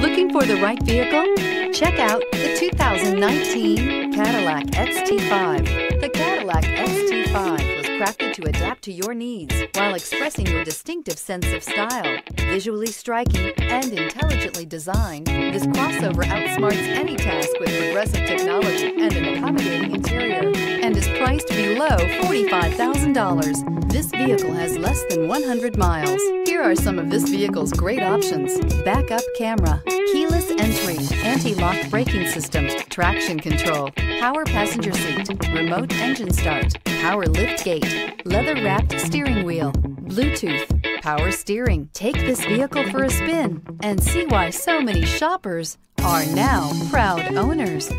Looking for the right vehicle? Check out the 2019 Cadillac XT5. The Cadillac XT5 was crafted to adapt to your needs while expressing your distinctive sense of style. Visually striking and intelligently designed, this crossover outsmarts any task with progressive technology and an accommodating interior and is priced below $45,000. This vehicle has less than 100 miles. Here are some of this vehicle's great options. Backup camera, keyless entry, anti-lock braking system, traction control, power passenger seat, remote engine start, power lift gate, leather-wrapped steering wheel, Bluetooth, power steering. Take this vehicle for a spin and see why so many shoppers are now proud owners.